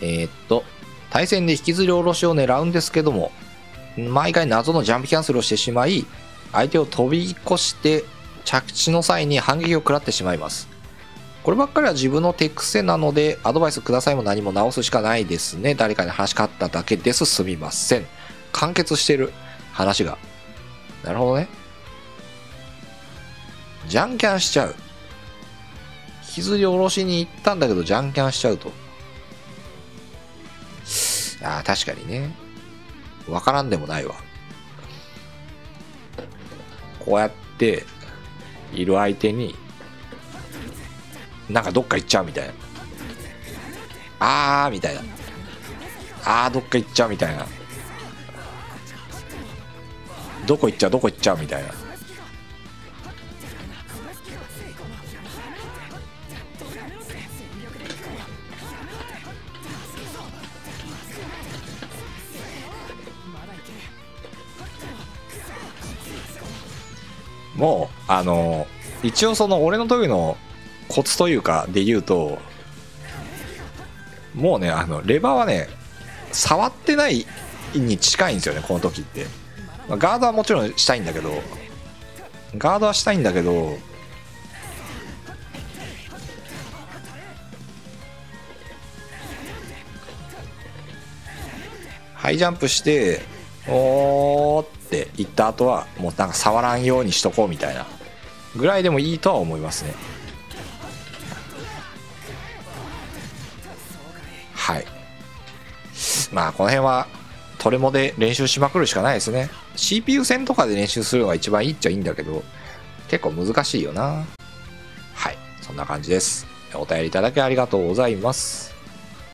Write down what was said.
えー、っと、対戦で引きずり下ろしを狙うんですけども、毎回謎のジャンプキャンセルをしてしまい、相手を飛び越して着地の際に反撃を食らってしまいます。こればっかりは自分の手癖なので、アドバイスくださいも何も直すしかないですね。誰かに話しかっただけです。すみません。完結してる話が。なるほどね。じゃんキャンしちゃう。引きずり下ろしに行ったんだけど、じゃんキャンしちゃうと。ああ、確かにね。わからんでもないわ。こうやって、いる相手に、なんかどっか行っちゃうみたいな。あーみたいな。あーどっか行っちゃうみたいな。どこ行っちゃうどこ行っちゃうみたいな。もうあの一応その俺の時のコツというかで言うともうねあのレバーはね触ってないに近いんですよねこの時って、まあガードはもちろんしたいんだけどガードはしたいんだけどハイジャンプしておーって言った後はもうなんか触らんようにしとこうみたいな。ぐらいでもいいとは思いますね。はい。まあこの辺はトレモで練習しまくるしかないですね。CPU 戦とかで練習するのが一番いいっちゃいいんだけど結構難しいよな。はい。そんな感じです。お便りいただきありがとうございます。